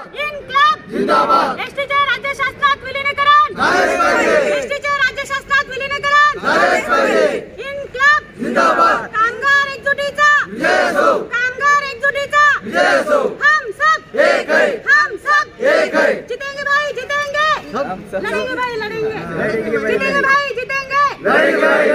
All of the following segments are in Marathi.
इन्क्लाब जिंदाबाद। एसटीचे राज्य शासनात विलीनीकरण। एसटीचे राज्य शासनात विलीनीकरण। इन्क्लाब जिंदाबाद। कामगार एकजुटीचा। कामगार एकजुटीचा। हम सब एक है हम सब एक है जीतेंगे भाई जीतेंगे। लड़ेंगे भाई लड़ेंगे। जीतेंगे भाई जीतेंगे। लड़ेंगे भाई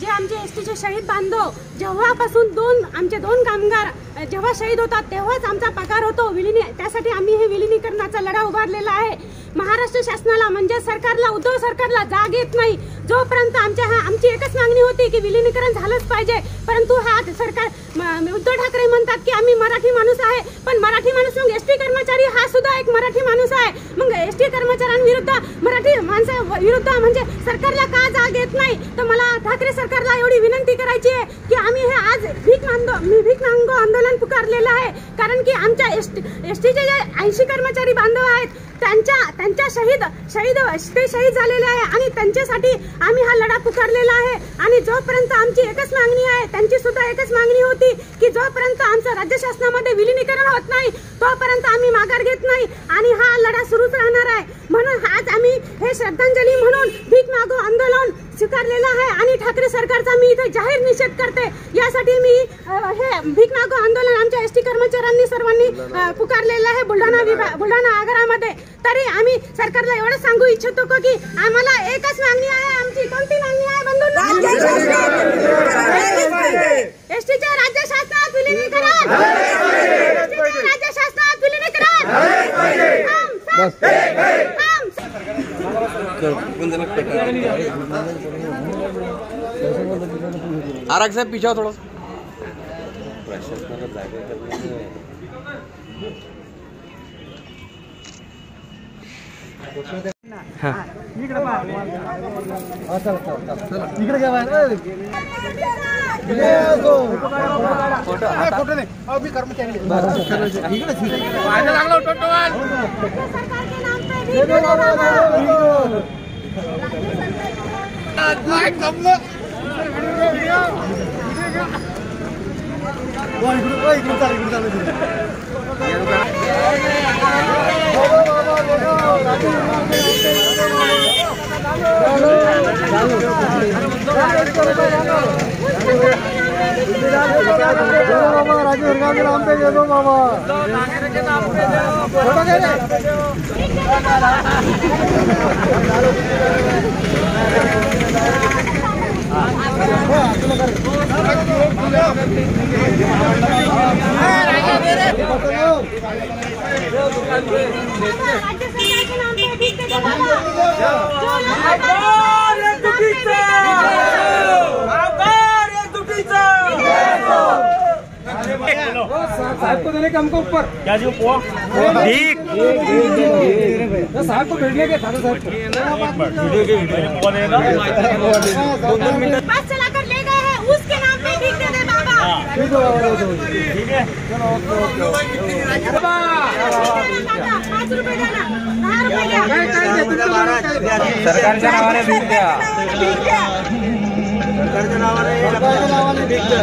जे आमचे एसटीचे शहीद बांधव जेव्हापासून दोन आमचे दोन कामगार जेव्हा शहीद होतात तेव्हाच आमचा पगार होतो विलिनी त्यासाठी आम्ही हे विलिनीकरणाचा लढा उभारलेला आहे. महाराष्ट्र शासनाला म्हणजे सरकारला उद्धव सरकारला जाग येत नाही. जोपर्यंत आमच्या हा आमची एकच मागणी होती की विलिनीकरण झालंच पाहिजे परंतु हा सरकार उद्धव ठाकरे म्हणतात की आम्ही मराठी माणूस आहे पण मराठी माणूस मग एसटी कर्मचारी हा सुद्धा एक मराठी माणूस आहे. मग एसटी कर्मचाऱ्यांविरुद्ध मराठी माणसा विरुद्ध म्हणजे सरकारला का जाग येत नाही? तर मला ठाकरे सरकारला एवढी विनंती करायची आहे की आम्ही हे आज भीक मागतो मी भीक मागो आंदोलन पुकारलेलं आहे. कारण की आमच्या एस टी एस टीचे जे ऐंशी कर्मचारी बांधव आहेत त्यांच्या त्यांच्या शहीद शहीद ते शहीद झालेले आहे आणि त्यांच्यासाठी आम्ही हा लढा पुकारलेला आहे. आणि जोपर्यंत आमची एकच मागणी आहे त्यांची सुद्धा एकच मागणी होती की जोपर्यंत आमचं राज्य शासनामध्ये विलिनीकरण होत नाही तोपर्यंत आम्ही माघार घेत नाही आणि हा लढा सुरूच राहणार आहे. म्हणून आज आम्ही हे श्रद्धांजली म्हणून भीक मागो आंदोलन स्वीकारलेलं आहे आणि ठाकरे सरकारचा मी इथे जाहीर निषेध करते. यासाठी मी हे भीक मागो आंदोलन आमच्या एसटी कर्मचाऱ्यांनी सर्वांनी पुकारलेलं आहे बुलढाणा विभाग बुलढाणा आगारामध्ये. तरी आम्ही सरकारला एवढं सांगू इच्छितो का की आम्हाला एकच मागणी आहे आमची कोणती मागणी आहे बंधू? एसटीच्या राज्य शासनात विलिनीकरण. राज्य शासनात विलिनीकरण. आरक साहब पीछे थोड़ा सा। इकडे घ्या फ़ोटो नाही मी कर्मचारी इकडे लागलो भी दे दो बाबा। सरकार के नाम पे भीख दे दो बाबा। जो लोग साहब को देने के हमको ऊपर। क्या जी साहब को भेजने के थाना साहब। को बस चलाकर ले गए हैं उसके नाम पे भीख दे दे बाबा। ठीक है। पाच द्या सरकारच्या नावाने भीक द्या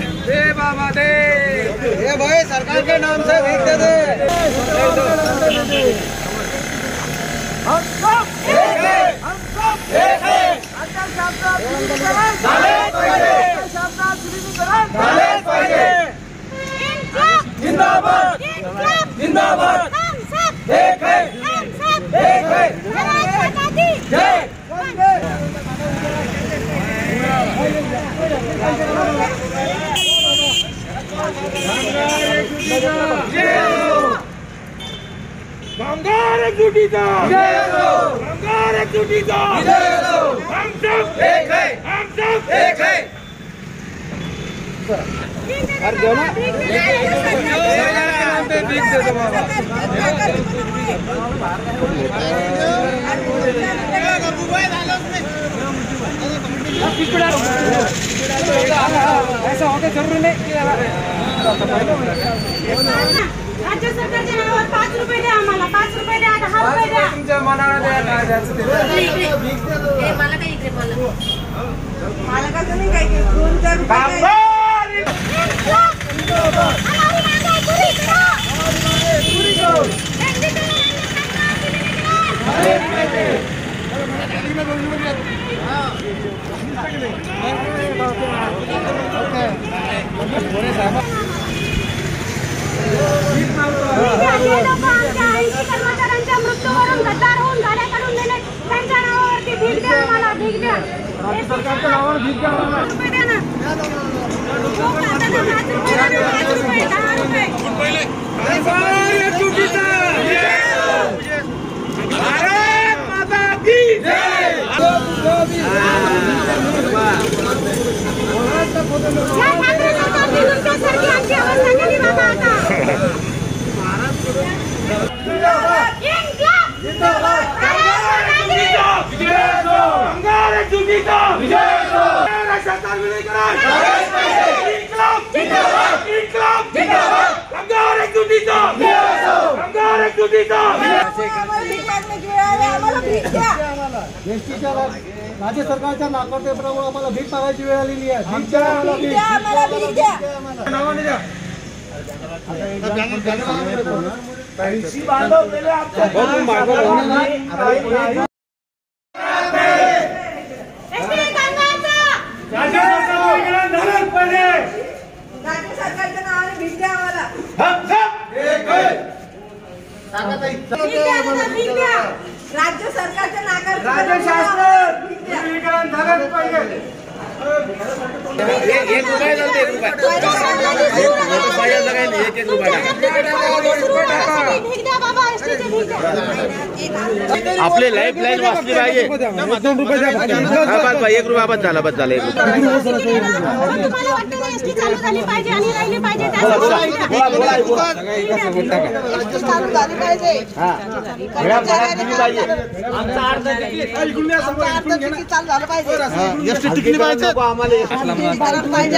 जय बाबा दे। ये भाई, सरकार के नाम से भीख दे दे। हम सब एक है। हम सब एक है अंकल साहब जिंदाबाद जिंदाबाद जिंदाबाद हम सब एक भंगार एकजुटी का भंगार एकजुटी का हम सब एक है हम सब एक है हर जो ना बीच दे दो बाबा बाबू भाई ऐसा होगा जरूरी नहीं राज्य सरकारच्या नावावर पाच रुपये द्या आम्हाला पाच रुपये द्या दहा रुपये द्या तुमच्या मनानं द्या काय द्यायचं ते द्या. मला काही इकडे बोला रुपये द्या ना एसटीच्या राज्य सरकारच्या नाकारतेपणामुळे आम्हाला भीक मागायची वेळ आलेली आहे. भीक द्या आम्हाला भीक. नावाने द्या. पैसे बांधव गेले आमच्या एसटी कामगारांचा! राज्य पाहिजे. सरकारच्या नावाने भीक द्या आम्हाला. हम सब एक है भीक द्या आम्हाला, भीक द्या. राज्य सरकारच्या नाकार राज्य शासन झालंच पाहिजे एक रुपये चालते एक रुपये बाबा एसटीची भीक द्या आपली लाईफ लाईन वाचली पाहिजे दोन रुपये द्या फक्त. हा, बस बस, एक रुपया बस झाला बस झाला एक रुपया पण तुम्हाला वाटतं ना एसटी चालू झाली पाहिजे आणि राहिली. चालू झाली चालू झालं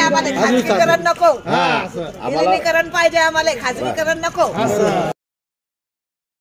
आम्हाला खाजगीकरण नको. आम्हाला विलीनीकरण पाहिजे आम्हाला खाजगीकरण नको